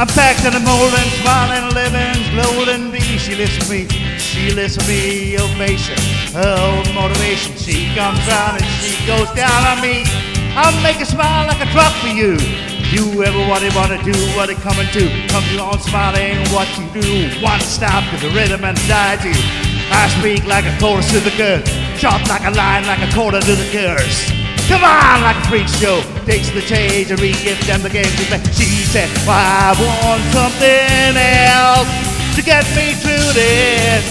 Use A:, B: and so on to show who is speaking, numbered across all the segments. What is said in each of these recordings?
A: I'm packed in the molding, smiling, living, glowing bee. She lifts me, she lifts me, ovation, oh motivation. She comes round and she goes down on me. I'll make a smile like a truck for you. You ever what it wanna do, what it coming to? Come you on smiling, what you do. One stop to the rhythm and die to. I speak like a chorus to the girls, shot like a line, like a quarter to the girls. Come on, like a freak show, takes the stage and re-give them the game to play. She said, well, I want something else to get me through this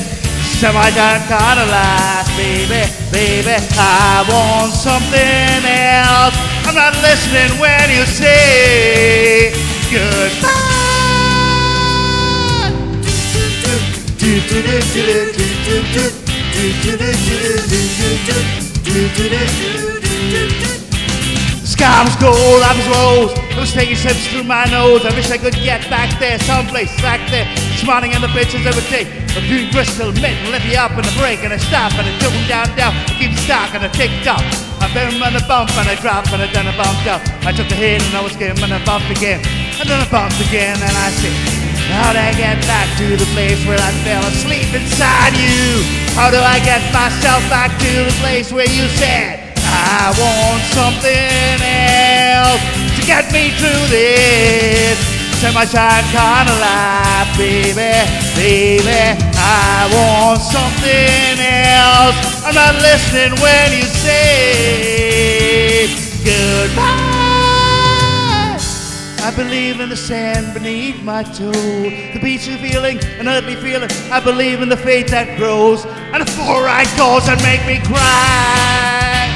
A: semi-dark kind of life, baby, baby. I want something else. I'm not listening when you say sky was gold, I was rose. I was taking sips through my nose. I wish I could get back there, someplace back there. Smiling in the bitches every day. A blue crystal mint lift you up in a break and a stop and a tune down, down. I keep stock and a tick tock. I boom and a bump and I drop and I then a bumped up. I took a hit and I was skimming and I bumped again. And then I bumped again and I said, How'd I get back to the place where I fell asleep inside you? How do I get myself back to the place where you said, I want something else to get me through this semi-shine kind of life, baby, baby. I want something else. I'm not listening when you say goodbye. I believe in the sand beneath my toe, the beach of feeling, an earthly feeling. I believe in the faith that grows, and the fluoride goes and make me cry.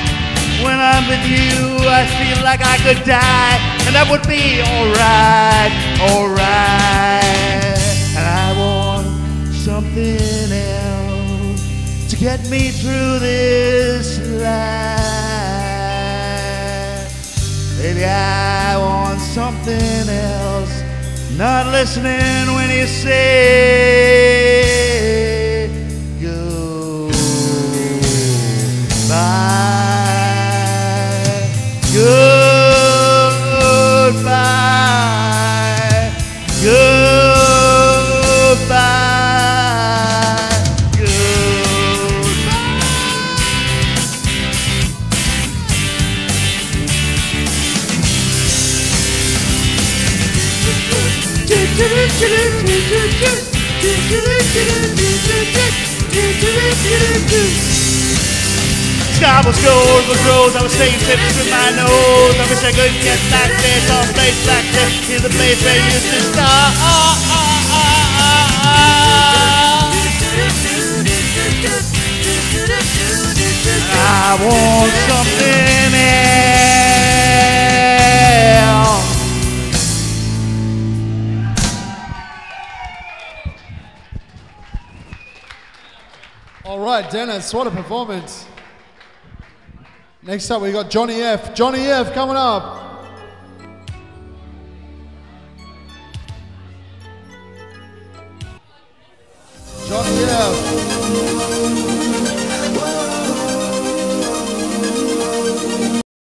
A: When I'm with you, I feel like I could die, and that would be alright, alright. And I want something else to get me through this life. Baby, I something else. Not listening when you say Was gold, was rose, I was taking sips with my nose. I wish I could get back there, someplace back there, to the place where you used to start.
B: All right, Dennis, what a performance. Next up, we got Johnny F. Johnny F coming up. Johnny F.